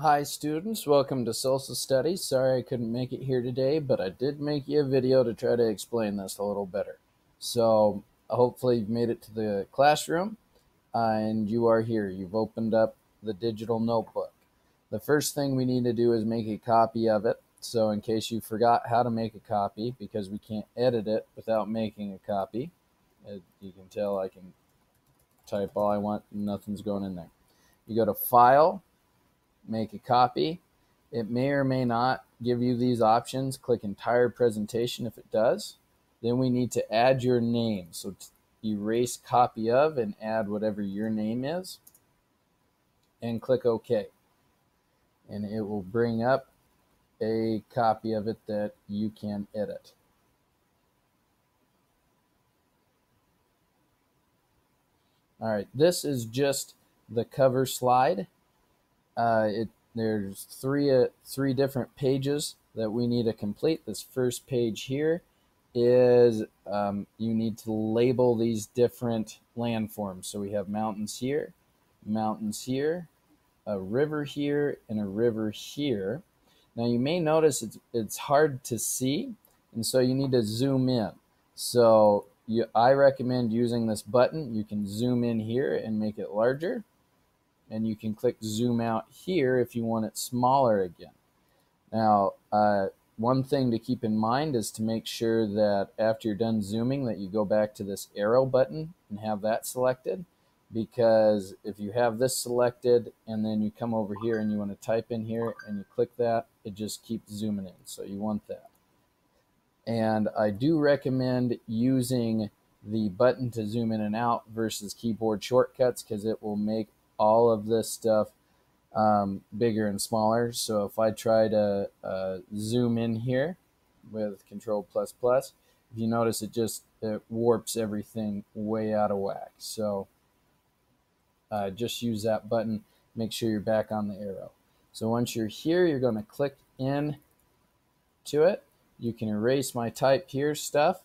Hi students, welcome to Social Studies. Sorry I couldn't make it here today, but I did make you a video to try to explain this a little better. So hopefully you've made it to the classroom uh, and you are here. You've opened up the digital notebook. The first thing we need to do is make a copy of it. So in case you forgot how to make a copy, because we can't edit it without making a copy, as you can tell I can type all I want, nothing's going in there. You go to File, make a copy. It may or may not give you these options. Click entire presentation if it does. Then we need to add your name. So erase copy of and add whatever your name is and click OK. And it will bring up a copy of it that you can edit. All right, this is just the cover slide. Uh, it there's three uh, three different pages that we need to complete. This first page here is um, you need to label these different landforms. So we have mountains here, mountains here, a river here, and a river here. Now you may notice it's, it's hard to see, and so you need to zoom in. So you, I recommend using this button. You can zoom in here and make it larger and you can click zoom out here if you want it smaller again. Now, uh, one thing to keep in mind is to make sure that after you're done zooming that you go back to this arrow button and have that selected because if you have this selected and then you come over here and you want to type in here and you click that, it just keeps zooming in. So you want that. And I do recommend using the button to zoom in and out versus keyboard shortcuts because it will make all of this stuff um, bigger and smaller. So if I try to uh, zoom in here with Control plus plus, if you notice it just it warps everything way out of whack. So uh, just use that button. Make sure you're back on the arrow. So once you're here, you're going to click in to it. You can erase my type here stuff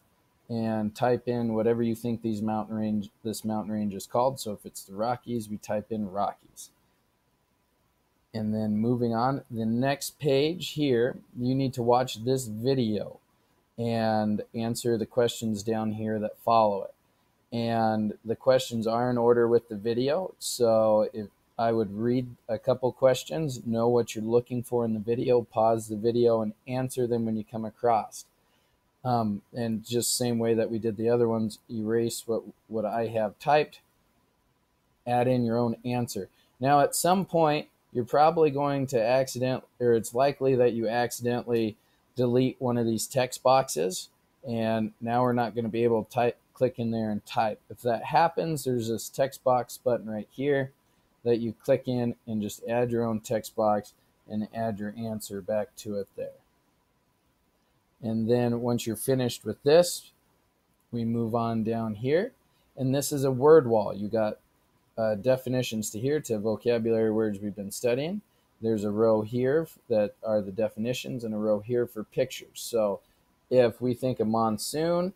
and type in whatever you think these mountain range this mountain range is called. So if it's the Rockies, we type in Rockies. And then moving on, the next page here, you need to watch this video and answer the questions down here that follow it. And the questions are in order with the video. So if I would read a couple questions, know what you're looking for in the video, pause the video and answer them when you come across. Um, and just same way that we did the other ones, erase what, what I have typed, add in your own answer. Now at some point, you're probably going to accident, or it's likely that you accidentally delete one of these text boxes, and now we're not going to be able to type, click in there and type. If that happens, there's this text box button right here that you click in and just add your own text box and add your answer back to it there. And then once you're finished with this, we move on down here. And this is a word wall. You got uh, definitions to here to vocabulary words we've been studying. There's a row here that are the definitions and a row here for pictures. So if we think a monsoon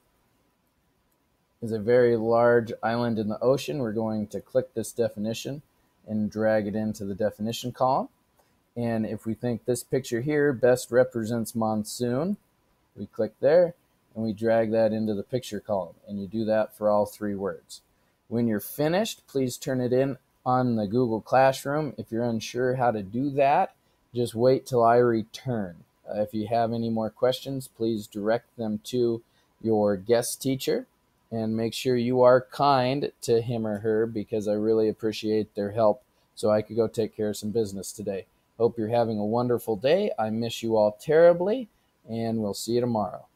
is a very large island in the ocean, we're going to click this definition and drag it into the definition column. And if we think this picture here best represents monsoon, we click there and we drag that into the picture column. And you do that for all three words. When you're finished, please turn it in on the Google Classroom. If you're unsure how to do that, just wait till I return. Uh, if you have any more questions, please direct them to your guest teacher and make sure you are kind to him or her because I really appreciate their help so I could go take care of some business today. Hope you're having a wonderful day. I miss you all terribly and we'll see you tomorrow.